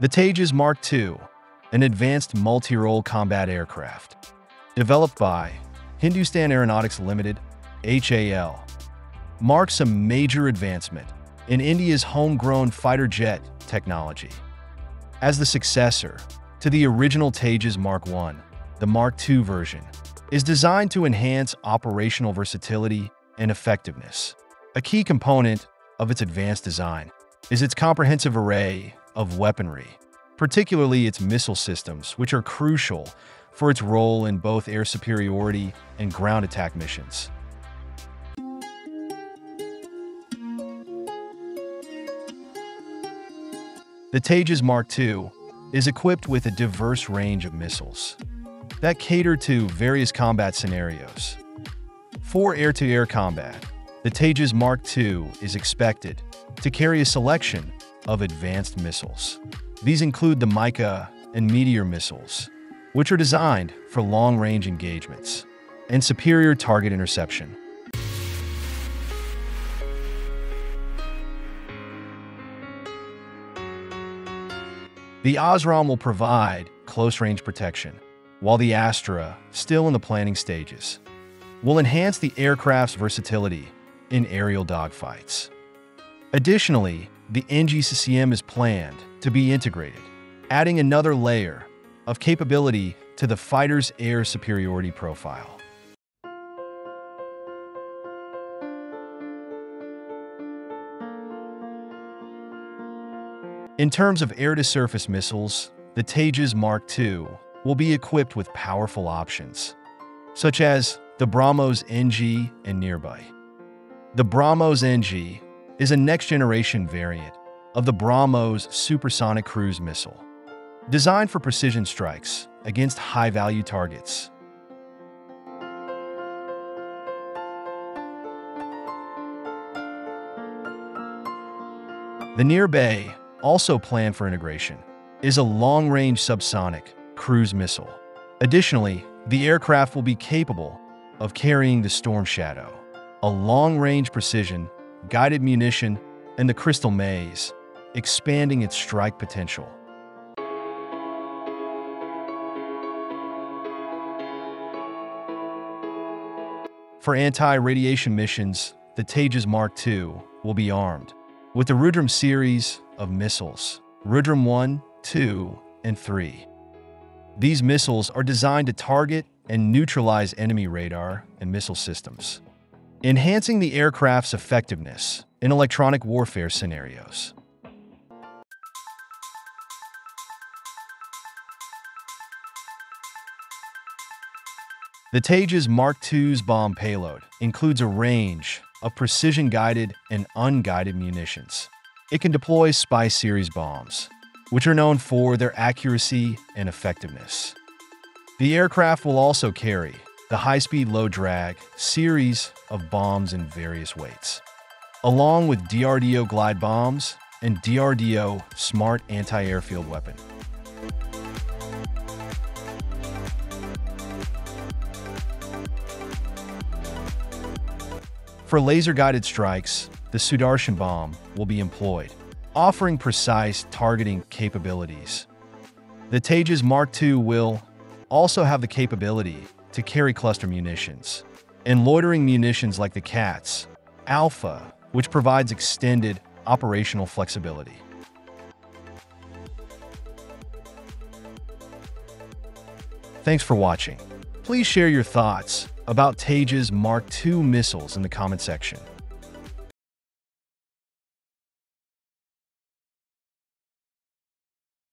The Tejas Mark II, an advanced multi-role combat aircraft, developed by Hindustan Aeronautics Limited, HAL, marks a major advancement in India's homegrown fighter jet technology. As the successor to the original Tejas Mark I, the Mark II version is designed to enhance operational versatility and effectiveness. A key component of its advanced design is its comprehensive array of weaponry, particularly its missile systems, which are crucial for its role in both air superiority and ground attack missions. The Tejas Mark II is equipped with a diverse range of missiles that cater to various combat scenarios. For air-to-air -air combat, the Tejas Mark II is expected to carry a selection of advanced missiles. These include the Mica and Meteor missiles, which are designed for long-range engagements and superior target interception. The ASRAAM will provide close-range protection, while the Astra, still in the planning stages, will enhance the aircraft's versatility in aerial dogfights. Additionally, the NGCCM is planned to be integrated, adding another layer of capability to the fighter's air superiority profile. In terms of air-to-surface missiles, the Tejas Mark II will be equipped with powerful options, such as the BrahMos NG and Nirbhay. The BrahMos NG is a next-generation variant of the BrahMos supersonic cruise missile, designed for precision strikes against high-value targets. The Nirbhay also planned for integration, is a long-range subsonic cruise missile. Additionally, the aircraft will be capable of carrying the Storm Shadow, a long-range precision, guided munition, and the Crystal Maze, expanding its strike potential. For anti-radiation missions, the Tejas Mark II will be armed with the Rudram series of missiles, Rudram 1, 2, and 3. These missiles are designed to target and neutralize enemy radar and missile systems, enhancing the aircraft's effectiveness in electronic warfare scenarios. The Tejas Mark II's bomb payload includes a range of precision-guided and unguided munitions. It can deploy SPICE Series bombs, which are known for their accuracy and effectiveness. The aircraft will also carry the high-speed low-drag series of bombs in various weights, along with DRDO glide bombs and DRDO smart anti-airfield weapon. For laser-guided strikes, the Sudarshan bomb will be employed, offering precise targeting capabilities. The Tejas Mark II will also have the capability to carry cluster munitions, and loitering munitions like the CATS, Alpha, which provides extended operational flexibility. Thanks for watching. Please share your thoughts about Tejas Mark II missiles in the comment section.